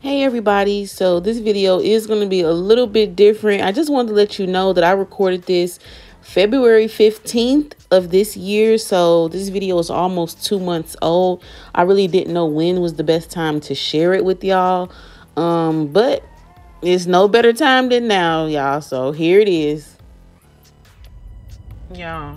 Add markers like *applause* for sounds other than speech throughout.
Hey everybody, so this video is going to be a little bit different. I just wanted to let you know that I recorded this February 15th of this year, so this video is almost two months old. I really didn't know when was the best time to share it with y'all, um, but it's no better time than now, y'all, so here it is. Y'all,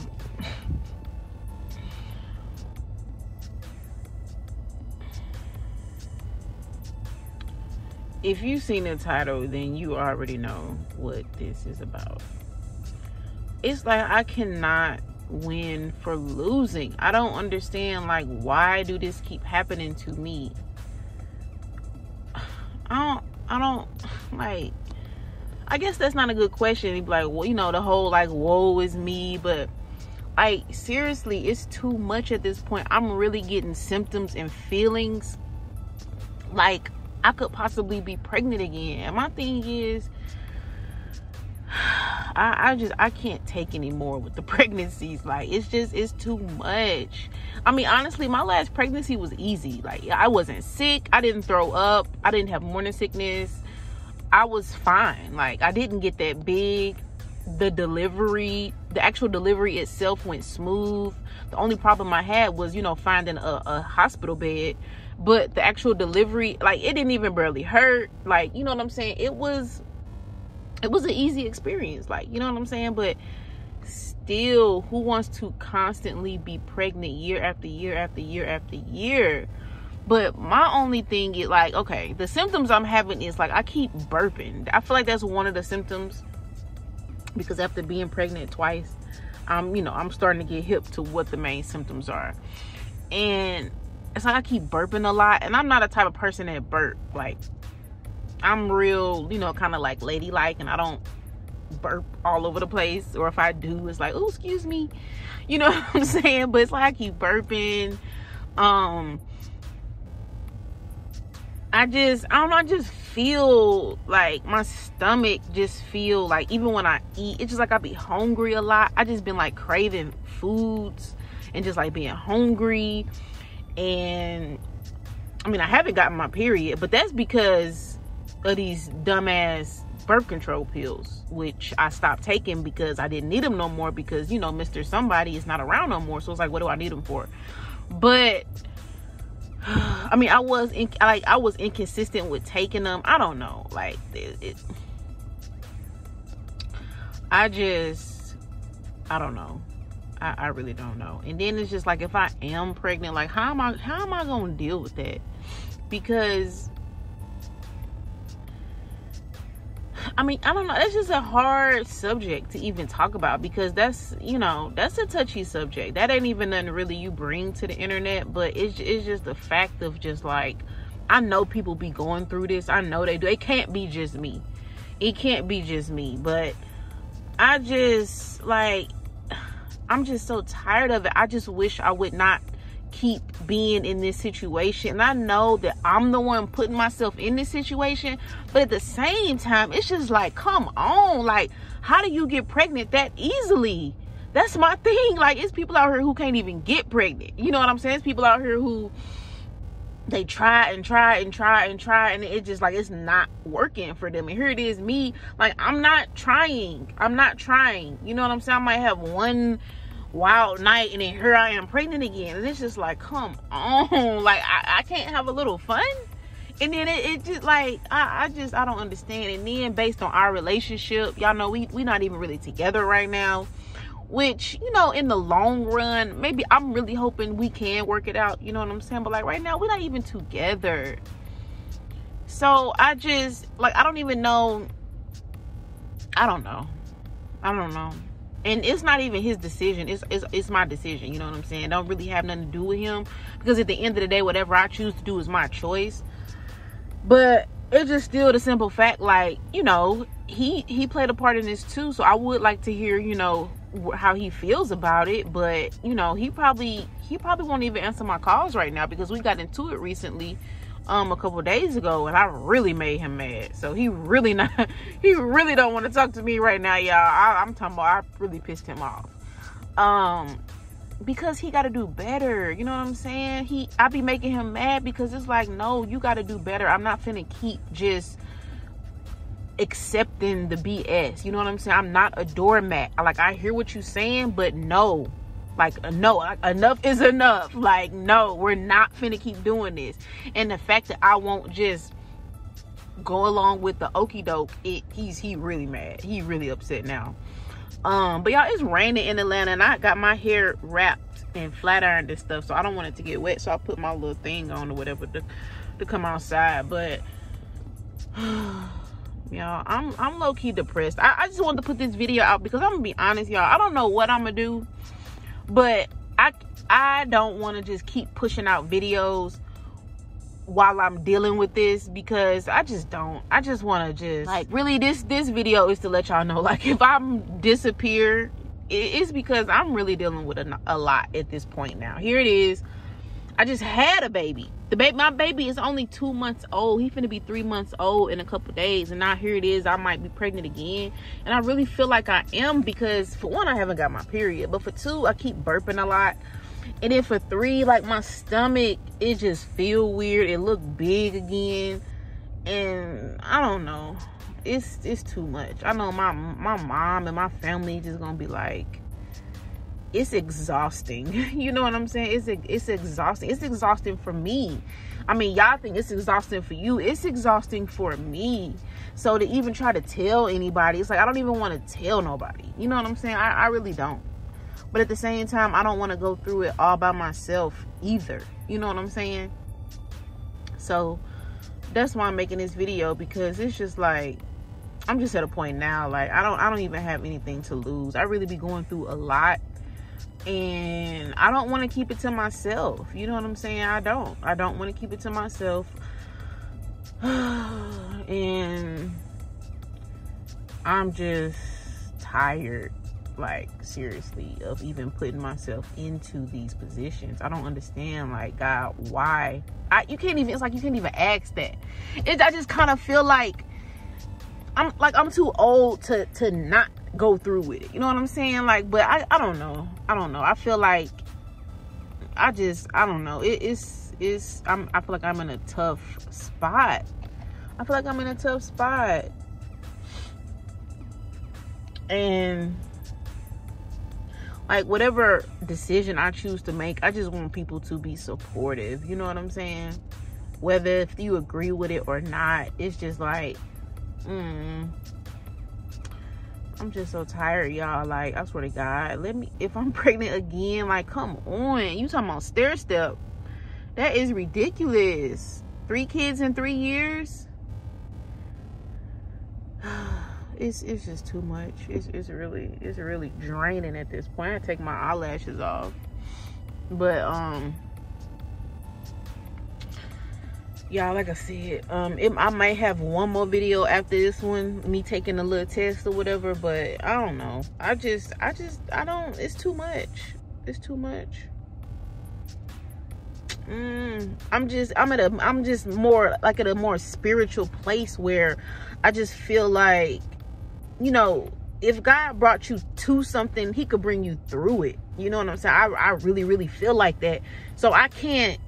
if you've seen the title, then you already know what this is about. It's like I cannot win for losing. I don't understand like why do this keep happening to me? *sighs* I don't I don't *sighs* like I guess that's not a good question. You'd be like, well, you know, the whole like woe is me, but like seriously, it's too much at this point. I'm really getting symptoms and feelings like I could possibly be pregnant again. And my thing is, *sighs* I, I just I can't take anymore with the *laughs* pregnancies. Like it's just it's too much. I mean, honestly, my last pregnancy was easy. Like I wasn't sick. I didn't throw up. I didn't have morning sickness. I was fine. Like I didn't get that big. The delivery, the actual delivery itself went smooth. The only problem I had was, you know, finding a, a hospital bed but the actual delivery like it didn't even barely hurt like you know what i'm saying it was it was an easy experience like you know what i'm saying but still who wants to constantly be pregnant year after year after year after year but my only thing is like okay the symptoms i'm having is like i keep burping i feel like that's one of the symptoms because after being pregnant twice i'm you know i'm starting to get hip to what the main symptoms are and it's like I keep burping a lot, and I'm not a type of person that burp. Like, I'm real, you know, kind of like ladylike, and I don't burp all over the place. Or if I do, it's like, oh, excuse me, you know *laughs* what I'm saying? But it's like I keep burping. Um, I just, I don't know, I just feel like my stomach just feel like even when I eat, it's just like I be hungry a lot. I just been like craving foods and just like being hungry and I mean I haven't gotten my period, but that's because of these dumbass birth control pills, which I stopped taking because I didn't need them no more because you know Mr. Somebody is not around no more. So it's like, what do I need them for? But *gasps* I mean, I was in, like I was inconsistent with taking them. I don't know, like it, it I just I don't know. I, I really don't know. And then it's just like if I am pregnant, like how am I how am I gonna deal with that? Because I mean, I don't know. It's just a hard subject to even talk about because that's, you know, that's a touchy subject. That ain't even nothing really you bring to the internet, but it's, it's just the fact of just like, I know people be going through this. I know they do. It can't be just me. It can't be just me, but I just like *sighs* I'm just so tired of it. I just wish I would not keep being in this situation. And I know that I'm the one putting myself in this situation, but at the same time, it's just like, come on, like, how do you get pregnant that easily? That's my *laughs* thing. Like, it's people out here who can't even get pregnant. You know what I'm saying? It's people out here who they try and try and try and try and it just like it's not working for them and here it is me like i'm not trying i'm not trying you know what i'm saying i might have one wild night and then here i am pregnant again. And it's just like come on. *laughs* Like i, I can't have a little fun. And then it, it just like I, I just i don't understand. And then based on our relationship y'all know we we not even really together right now which you know in the long run maybe i'm really hoping we can work it out. You know what i'm saying? But like right now we're not even together. So i just like i don't even know. I don't know. I don't know and it's not even his decision. It's, it's it's my decision. You know what i'm saying? Don't really have nothing to do with him. Because at the end of the day whatever i choose to do is my choice. But it's just still the simple fact like you know he he played a part in this too. So i would like to hear you know how he feels about it. But you know he probably he probably won't even answer my calls right now because we got into it recently um a couple days ago and I really made him mad. So he really not *laughs* he really don't want to talk to me right now, y'all. I, I'm talking about I really pissed him off. Um because he got to do better. You know what I'm saying? He I be making him mad because it's like, no, you got to do better. I'm not finna keep just accepting the BS. You know what I'm saying? I'm not a doormat. Like I hear what you're saying, but no. Like no, like, enough is enough. Like no, we're not finna keep doing this. And the fact that I won't just go along with the okey doke, it he's he really mad. He really upset now. Um, but y'all, it's raining in Atlanta, and I got my hair wrapped and flat ironed and stuff, so I don't want it to get wet. So I put my little thing on or whatever to to come outside. But *sighs* y'all, I'm I'm low key depressed. I, I just wanted to put this video out because I'm gonna be honest, y'all. I don't know what I'm gonna do, but I I don't want to just keep pushing out videos while I'm dealing with this because I just don't. I just want to just like really this this video is to let y'all know *laughs* like if I'm disappear it's because I'm really dealing with a, a lot at this point now. Here it is. I just had a baby. The baby, my baby is only two months old. He finna be three months old in a couple days, and now here it is. I might be pregnant again, and I really feel like I am because for one, I haven't got my period, but for two, I keep burping a lot. And then for three like my stomach it just feel weird. It look big again. And i don't know. It's it's too much. I know my my mom and my family just gonna be like it's exhausting. *laughs* You know what i'm saying? It's it's exhausting. It's exhausting for me. I mean y'all think it's exhausting for you. It's exhausting for me. So to even try to tell anybody it's like i don't even want to tell nobody. You know what i'm saying? I, I really don't. But at the same time, I don't want to go through it all by myself either. You know what I'm saying? So that's why I'm making this video because it's just like I'm just at a point now like I don't I don't even have anything to lose. I really be going through a lot and I don't want to keep it to myself. You know what I'm saying? I don't. I don't want to keep it to myself. *sighs* and I'm just tired like seriously of even putting myself into these positions i don't understand like god why i you can't even it's like you can't even ask that it i just kind of feel like i'm like i'm too old to to not go through with it. You know what i'm saying? Like but i i don't know. I don't know. I feel like i just i don't know. It, it's it's i'm i feel like i'm in a tough spot. I feel like i'm in a tough spot. And like whatever decision I choose to make, I just want people to be supportive. You know what I'm saying? Whether if you agree with it or not, it's just like, mm, I'm just so tired, y'all. Like, I swear to God, let me, if I'm *laughs* pregnant again, like, come on. You talking about stair step. That is ridiculous. Three kids in three years? *sighs* it's it's just too much. It's it's really it's really draining at this point. I take my eyelashes off, but um, y'all, like I said, um, it, I might have one more video after this one, me taking a little test or whatever. But I don't know. I just I just I don't. It's too much. It's too much. Mm, I'm just I'm at a I'm just more like at a more spiritual place where I just feel like you know, if God brought you to something, he could bring you through it. You know what I'm saying? I, I really, really feel like that. So I can't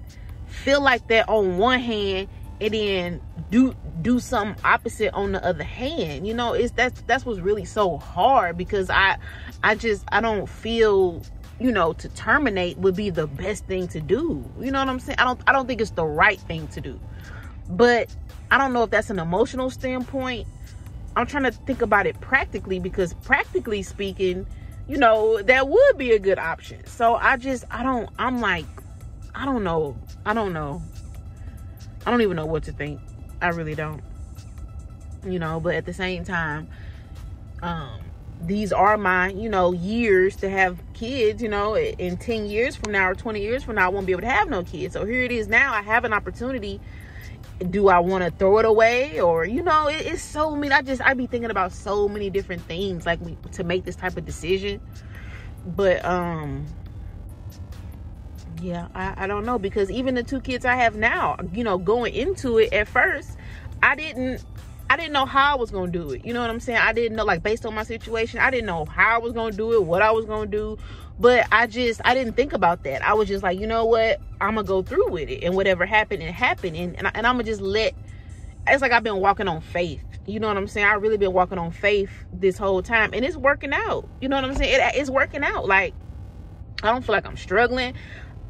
feel like that on one hand and then do do something opposite on the other hand. You know, it's that's that's what's really so hard because I I just I don't feel you know to terminate would be the best thing to do. You know what I'm saying? I don't I don't think it's the right thing to do. But I don't know if that's an emotional standpoint I'm trying to think about it practically because practically speaking, you know, that would be a good option. So I just, I don't, I'm like, I don't know. I don't know. I don't even know what to think. I really don't. You know, but at the same time, um, these are my, you know, years to have kids, you know, in 10 years from now or 20 years from now, I won't be able to have no kids. So here it is now. I have an opportunity do I want to throw it away or you know it, it's so many I just I be thinking about so many different things like to make this type of decision but um yeah, I, I don't know because even the two kids I have now, you know, going into it at first, I didn't I didn't know how I was gonna do it. You know what I'm saying? I didn't know, like, based on my situation, I didn't know how I was gonna do it, what I was gonna do. But I just, I didn't think about that. I was just like, you know what? I'm gonna go through with it, and whatever happened, it happened, and and, I, I'm gonna just let. It's like I've been walking on faith. You know what I'm saying? I really been walking on faith this whole time, and it's working out. You know what I'm saying? It, it's working out. Like I don't feel like I'm struggling.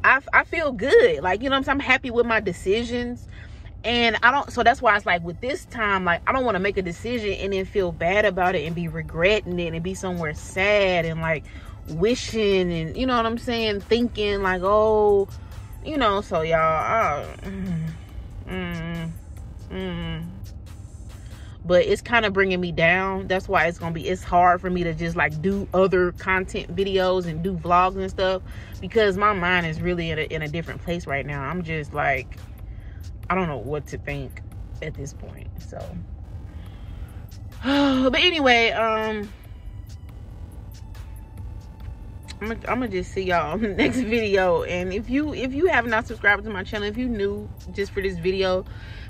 I, I feel good. Like, you know I'm saying? I'm happy with my decisions. And I don't, so that's why it's like with this time, like, I don't want to make a decision and then feel bad about it and be regretting it and be somewhere sad and like wishing and, you know what I'm saying? Thinking like, oh, you know, so y'all, mm, mm, mm but it's kind of bringing me down. That's why it's gonna be it's hard for me to just like do other content videos and do vlogs and stuff because my mind is really in a, in a different place right now. I'm just like i don't know what to think at this point so. *sighs* But anyway um I'm gonna, just see y'all *laughs* on the next video. And if you if you have not subscribed to my channel if you new just for this video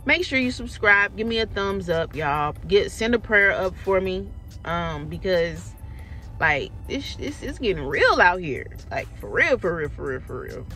make sure you subscribe. Give me a thumbs up y'all. Get send a prayer up for me. Um because like this this is getting real out here. Like for real for real for real for real